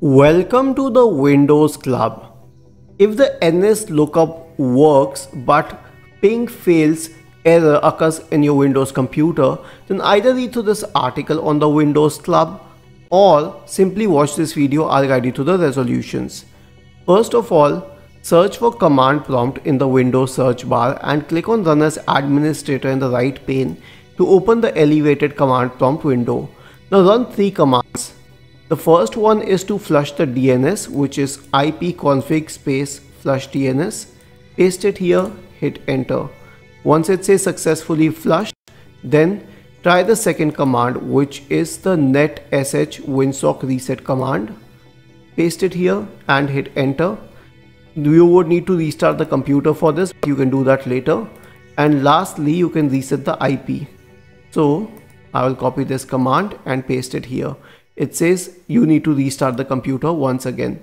Welcome to the Windows Club. If the nslookup works but ping fails error occurs in your Windows computer, then either read through this article on the Windows Club or simply watch this video I'll guide you to the resolutions. First of all, search for command prompt in the Windows search bar and click on run as administrator in the right pane to open the elevated command prompt window. Now run three commands the first one is to flush the DNS which is ipconfig space flush DNS. Paste it here, hit enter. Once it says successfully flushed, then try the second command which is the netsh winsock reset command. Paste it here and hit enter. You would need to restart the computer for this, you can do that later. And lastly, you can reset the IP. So I will copy this command and paste it here it says you need to restart the computer once again.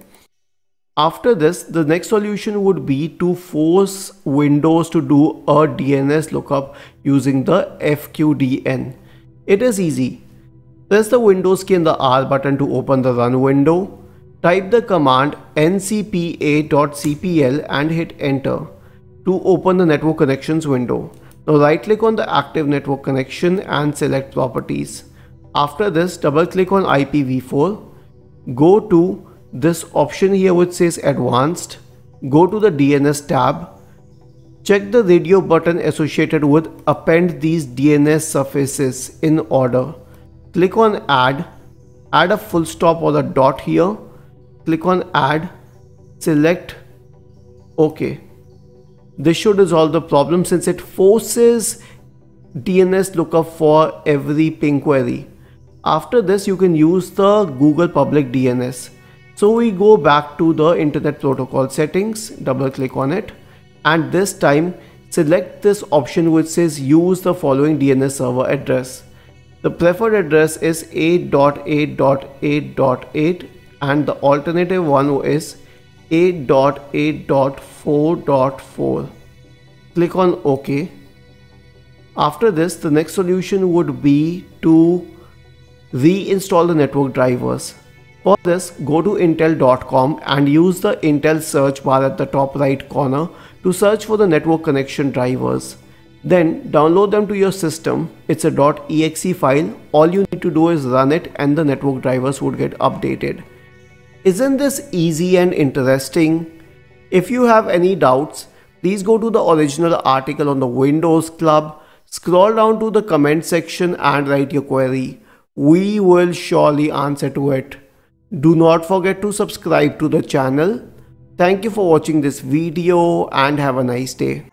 After this, the next solution would be to force Windows to do a DNS lookup using the FQDN. It is easy. Press the Windows key and the R button to open the run window. Type the command ncpa.cpl and hit enter to open the network connections window. Now right click on the active network connection and select properties. After this, double click on IPv4. Go to this option here which says advanced. Go to the DNS tab. Check the radio button associated with append these DNS suffixes in order. Click on add. Add a full stop or a dot here. Click on add. Select OK. This should resolve the problem since it forces DNS lookup for every ping query. After this you can use the Google public DNS. So we go back to the internet protocol settings, double click on it and this time select this option which says use the following DNS server address. The preferred address is 8.8.8.8 and the alternative one is 8.8.4.4. Click on OK. After this, the next solution would be to reinstall the network drivers. For this, go to intel.com and use the Intel search bar at the top right corner to search for the network connection drivers. Then download them to your system. It's a .exe file. All you need to do is run it and the network drivers would get updated. Isn't this easy and interesting? If you have any doubts, please go to the original article on the Windows Club, scroll down to the comment section and write your query we will surely answer to it. Do not forget to subscribe to the channel. Thank you for watching this video and have a nice day.